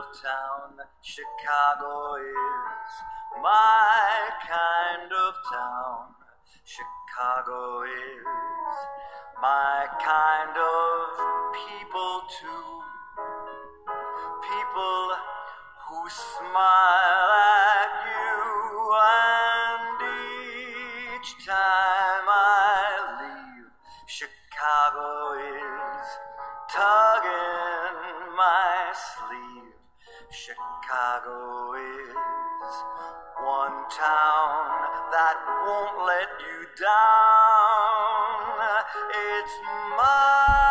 of town. Chicago is my kind of town. Chicago is my kind of people too. People who smile at you and each time I leave Chicago is tugging my sleeve Chicago is one town that won't let you down. It's my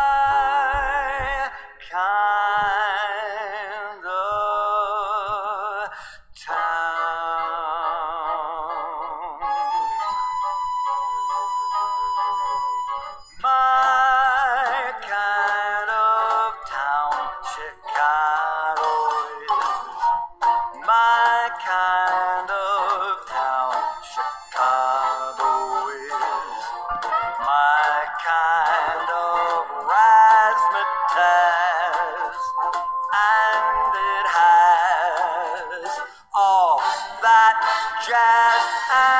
kind. kind of town Chicago is. My kind of razzmatazz, and it has all that jazz.